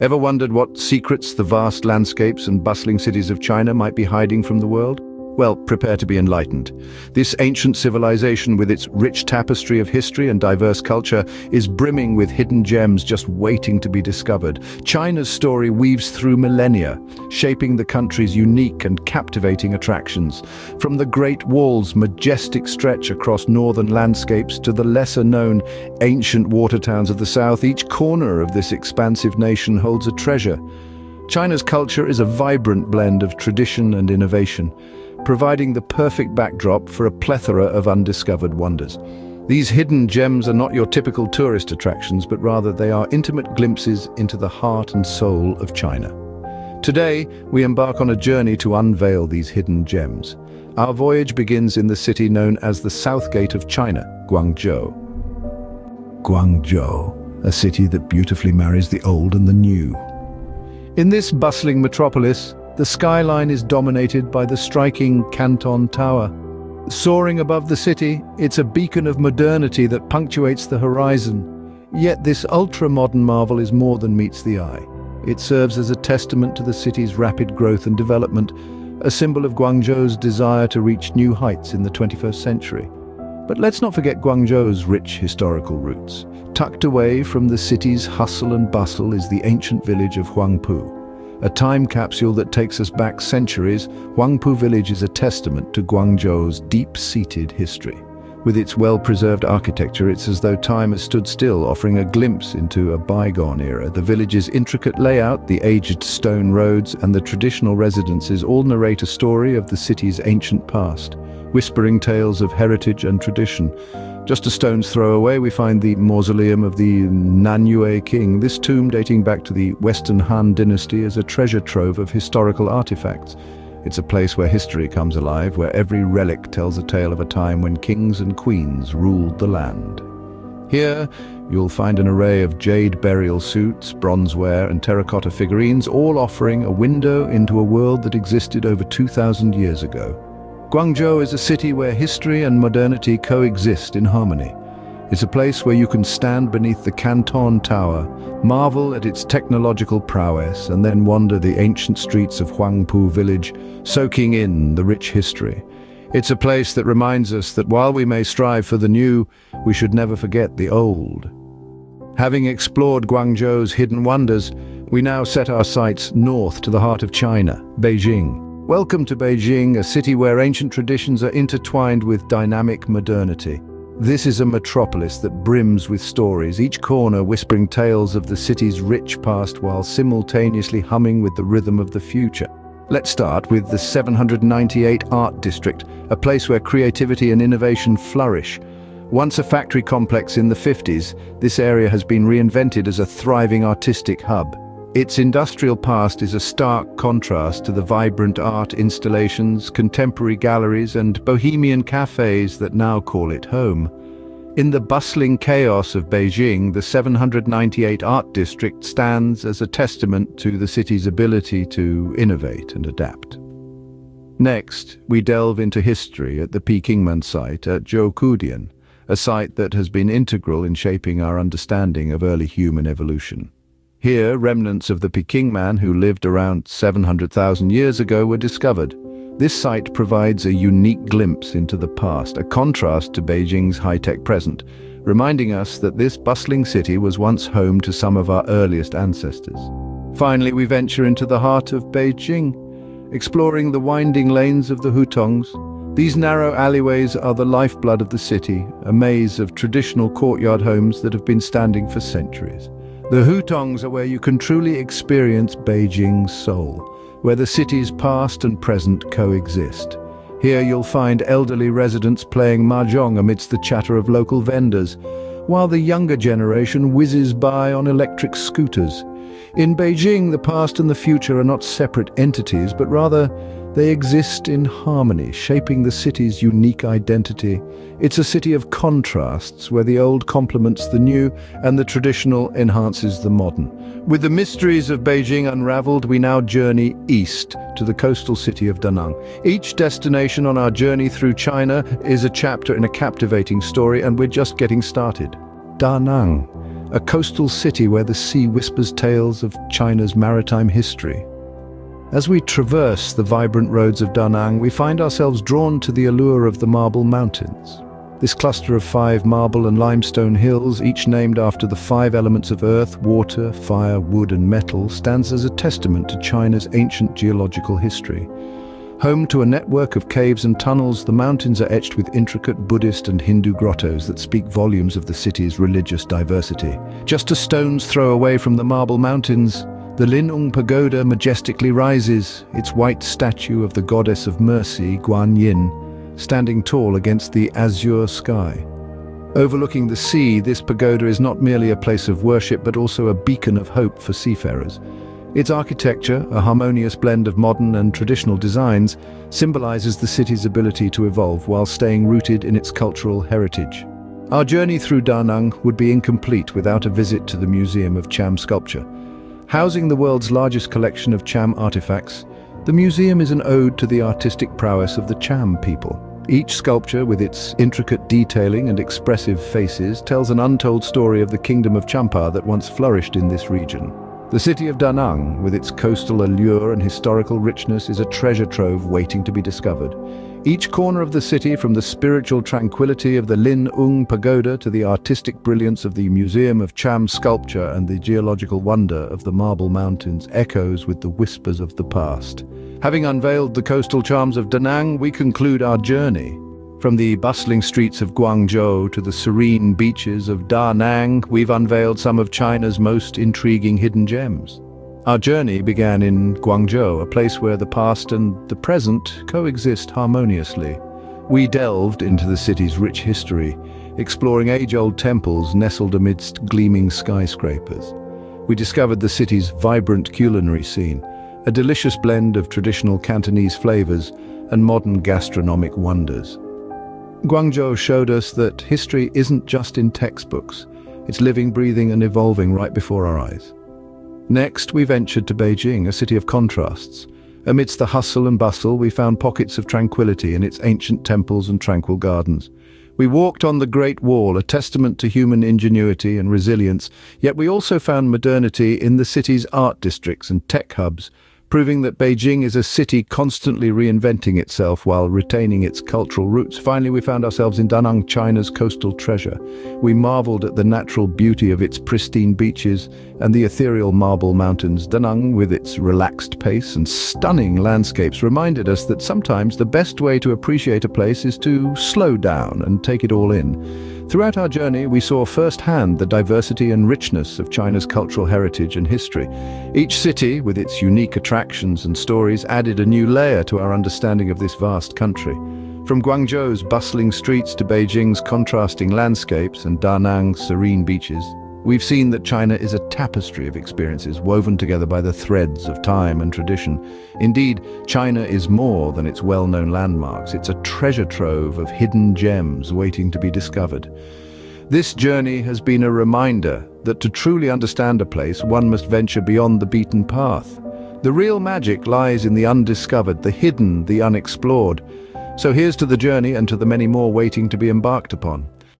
Ever wondered what secrets the vast landscapes and bustling cities of China might be hiding from the world? Well, prepare to be enlightened. This ancient civilization with its rich tapestry of history and diverse culture is brimming with hidden gems just waiting to be discovered. China's story weaves through millennia, shaping the country's unique and captivating attractions. From the Great Wall's majestic stretch across northern landscapes to the lesser-known ancient water towns of the south, each corner of this expansive nation holds a treasure. China's culture is a vibrant blend of tradition and innovation providing the perfect backdrop for a plethora of undiscovered wonders. These hidden gems are not your typical tourist attractions, but rather they are intimate glimpses into the heart and soul of China. Today, we embark on a journey to unveil these hidden gems. Our voyage begins in the city known as the South Gate of China, Guangzhou. Guangzhou, a city that beautifully marries the old and the new. In this bustling metropolis, the skyline is dominated by the striking Canton Tower. Soaring above the city, it's a beacon of modernity that punctuates the horizon. Yet this ultra-modern marvel is more than meets the eye. It serves as a testament to the city's rapid growth and development, a symbol of Guangzhou's desire to reach new heights in the 21st century. But let's not forget Guangzhou's rich historical roots. Tucked away from the city's hustle and bustle is the ancient village of Huangpu, a time capsule that takes us back centuries, Huangpu village is a testament to Guangzhou's deep-seated history. With its well-preserved architecture, it's as though time has stood still, offering a glimpse into a bygone era. The village's intricate layout, the aged stone roads, and the traditional residences all narrate a story of the city's ancient past, whispering tales of heritage and tradition. Just a stone's throw away, we find the mausoleum of the Nanyue king. This tomb, dating back to the Western Han dynasty, is a treasure trove of historical artifacts. It's a place where history comes alive, where every relic tells a tale of a time when kings and queens ruled the land. Here, you'll find an array of jade burial suits, bronzeware and terracotta figurines, all offering a window into a world that existed over 2,000 years ago. Guangzhou is a city where history and modernity coexist in harmony. It's a place where you can stand beneath the Canton Tower, marvel at its technological prowess, and then wander the ancient streets of Huangpu village, soaking in the rich history. It's a place that reminds us that while we may strive for the new, we should never forget the old. Having explored Guangzhou's hidden wonders, we now set our sights north to the heart of China, Beijing. Welcome to Beijing, a city where ancient traditions are intertwined with dynamic modernity. This is a metropolis that brims with stories, each corner whispering tales of the city's rich past while simultaneously humming with the rhythm of the future. Let's start with the 798 Art District, a place where creativity and innovation flourish. Once a factory complex in the 50s, this area has been reinvented as a thriving artistic hub. Its industrial past is a stark contrast to the vibrant art installations, contemporary galleries and bohemian cafes that now call it home. In the bustling chaos of Beijing, the 798 Art District stands as a testament to the city's ability to innovate and adapt. Next, we delve into history at the Pekingman site at Zhoukoudian, a site that has been integral in shaping our understanding of early human evolution. Here, remnants of the Peking man who lived around 700,000 years ago were discovered. This site provides a unique glimpse into the past, a contrast to Beijing's high-tech present, reminding us that this bustling city was once home to some of our earliest ancestors. Finally, we venture into the heart of Beijing, exploring the winding lanes of the Hutongs. These narrow alleyways are the lifeblood of the city, a maze of traditional courtyard homes that have been standing for centuries. The Hutongs are where you can truly experience Beijing's soul, where the city's past and present coexist. Here you'll find elderly residents playing mahjong amidst the chatter of local vendors, while the younger generation whizzes by on electric scooters. In Beijing, the past and the future are not separate entities, but rather they exist in harmony, shaping the city's unique identity. It's a city of contrasts, where the old complements the new and the traditional enhances the modern. With the mysteries of Beijing unraveled, we now journey east to the coastal city of Da Nang. Each destination on our journey through China is a chapter in a captivating story, and we're just getting started. Da Nang, a coastal city where the sea whispers tales of China's maritime history. As we traverse the vibrant roads of Da Nang, we find ourselves drawn to the allure of the Marble Mountains. This cluster of five marble and limestone hills, each named after the five elements of earth, water, fire, wood and metal, stands as a testament to China's ancient geological history. Home to a network of caves and tunnels, the mountains are etched with intricate Buddhist and Hindu grottos that speak volumes of the city's religious diversity. Just a stone's throw away from the Marble Mountains, the Linh Ung Pagoda majestically rises, its white statue of the goddess of mercy, Guan Yin, standing tall against the azure sky. Overlooking the sea, this pagoda is not merely a place of worship but also a beacon of hope for seafarers. Its architecture, a harmonious blend of modern and traditional designs, symbolizes the city's ability to evolve while staying rooted in its cultural heritage. Our journey through Da Nang would be incomplete without a visit to the Museum of Cham Sculpture. Housing the world's largest collection of Cham artifacts, the museum is an ode to the artistic prowess of the Cham people. Each sculpture, with its intricate detailing and expressive faces, tells an untold story of the kingdom of Champa that once flourished in this region. The city of Da Nang, with its coastal allure and historical richness, is a treasure trove waiting to be discovered. Each corner of the city, from the spiritual tranquility of the Linh Ung Pagoda to the artistic brilliance of the Museum of Cham sculpture and the geological wonder of the Marble Mountains, echoes with the whispers of the past. Having unveiled the coastal charms of Da Nang, we conclude our journey. From the bustling streets of Guangzhou to the serene beaches of Da Nang, we've unveiled some of China's most intriguing hidden gems. Our journey began in Guangzhou, a place where the past and the present coexist harmoniously. We delved into the city's rich history, exploring age-old temples nestled amidst gleaming skyscrapers. We discovered the city's vibrant culinary scene, a delicious blend of traditional Cantonese flavors and modern gastronomic wonders. Guangzhou showed us that history isn't just in textbooks, it's living, breathing and evolving right before our eyes. Next, we ventured to Beijing, a city of contrasts. Amidst the hustle and bustle, we found pockets of tranquility in its ancient temples and tranquil gardens. We walked on the Great Wall, a testament to human ingenuity and resilience, yet we also found modernity in the city's art districts and tech hubs, proving that Beijing is a city constantly reinventing itself while retaining its cultural roots. Finally, we found ourselves in Danang, China's coastal treasure. We marveled at the natural beauty of its pristine beaches and the ethereal marble mountains. Danang, with its relaxed pace and stunning landscapes, reminded us that sometimes the best way to appreciate a place is to slow down and take it all in. Throughout our journey, we saw firsthand the diversity and richness of China's cultural heritage and history. Each city, with its unique attractions and stories, added a new layer to our understanding of this vast country. From Guangzhou's bustling streets to Beijing's contrasting landscapes and Da Nang's serene beaches, We've seen that China is a tapestry of experiences woven together by the threads of time and tradition. Indeed, China is more than its well-known landmarks. It's a treasure trove of hidden gems waiting to be discovered. This journey has been a reminder that to truly understand a place, one must venture beyond the beaten path. The real magic lies in the undiscovered, the hidden, the unexplored. So here's to the journey and to the many more waiting to be embarked upon.